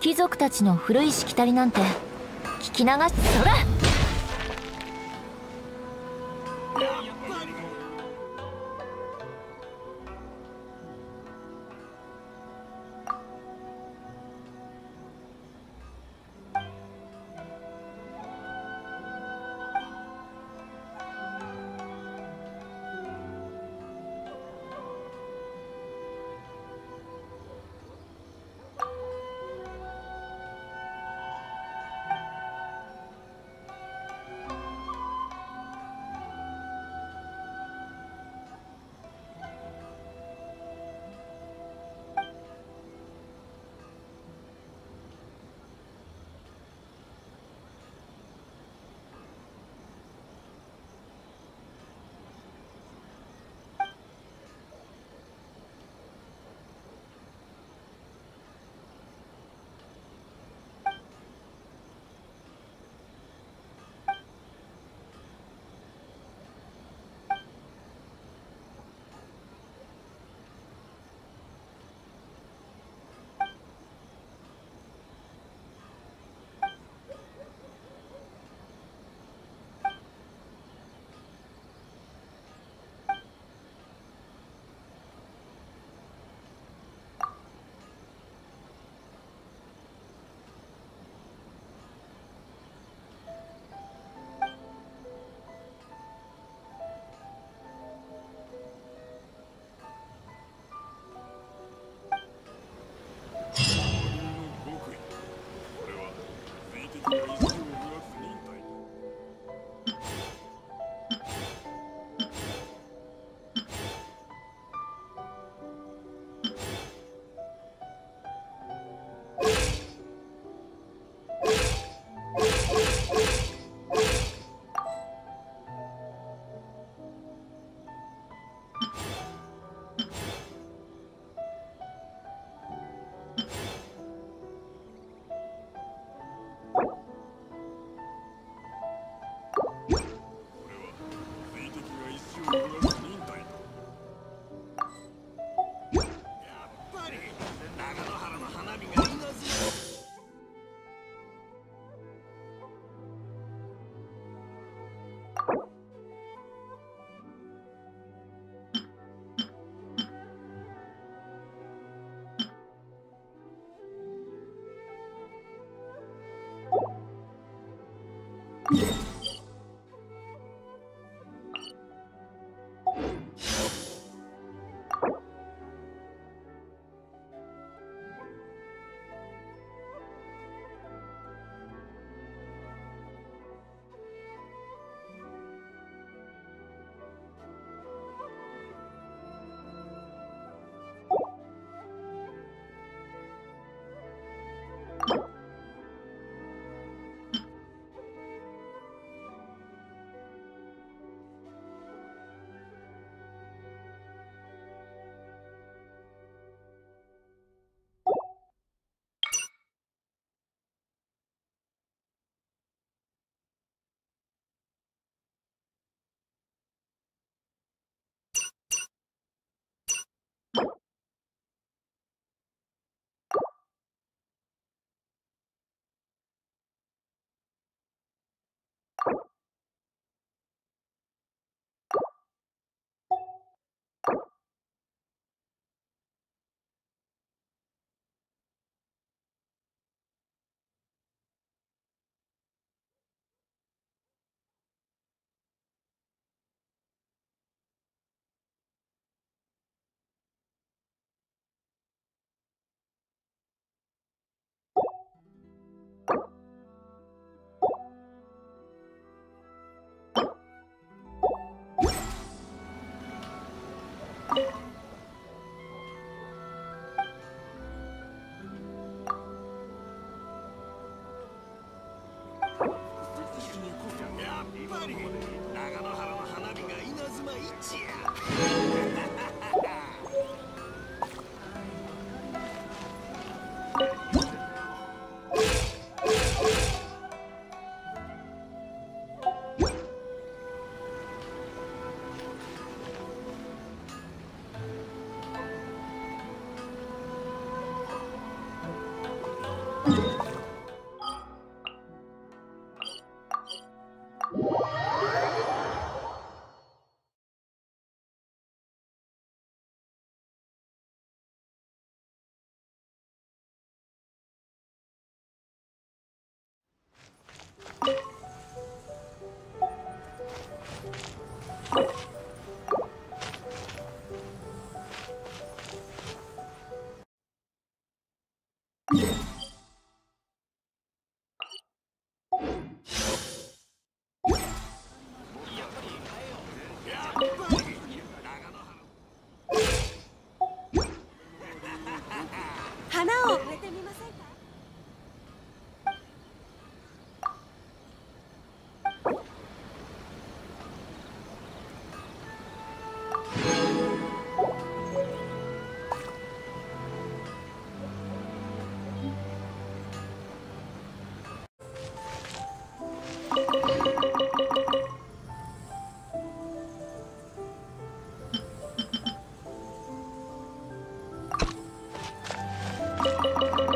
貴族たちの古いしきたりなんて聞き流しそら you Música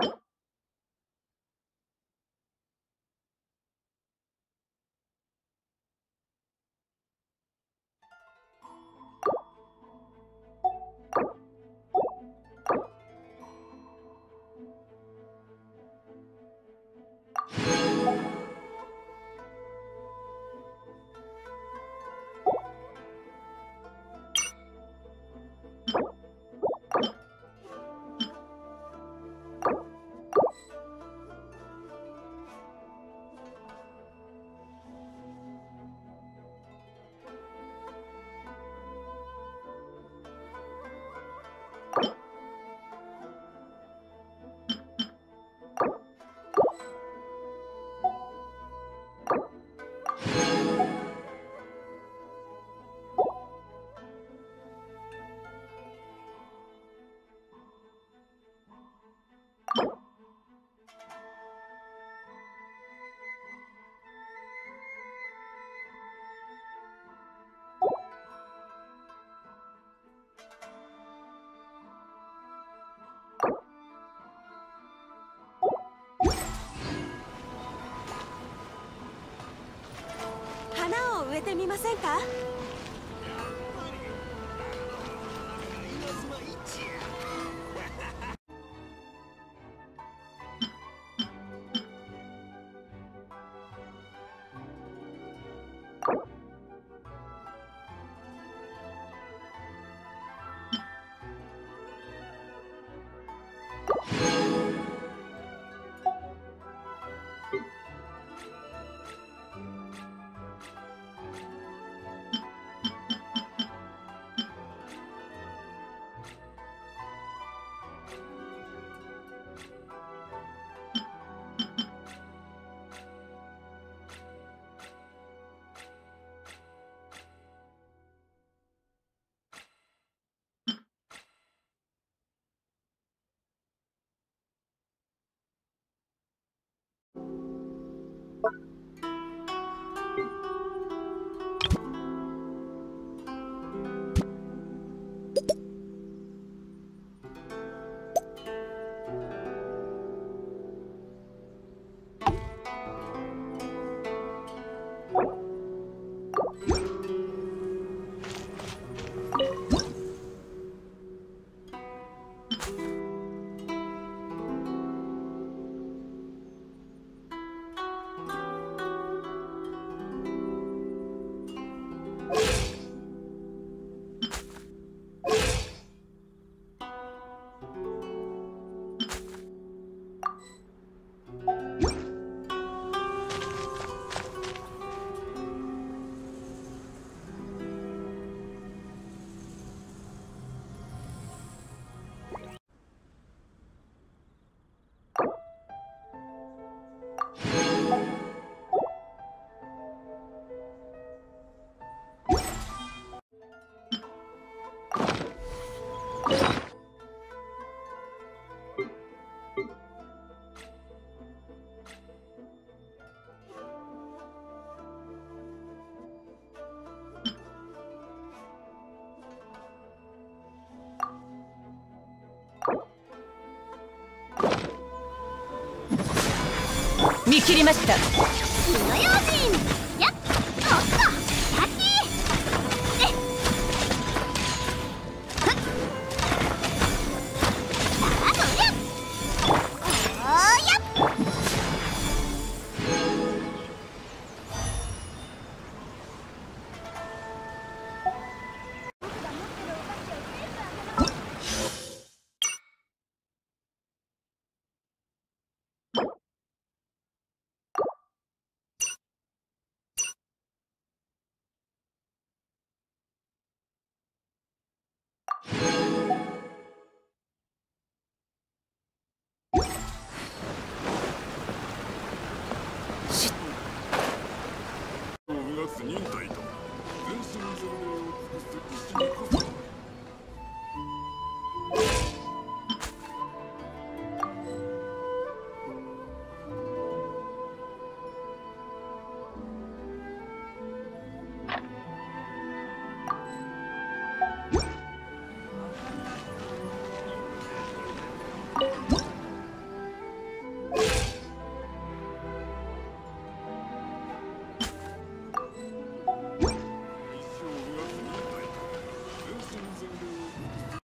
you てみませんか？見切りました。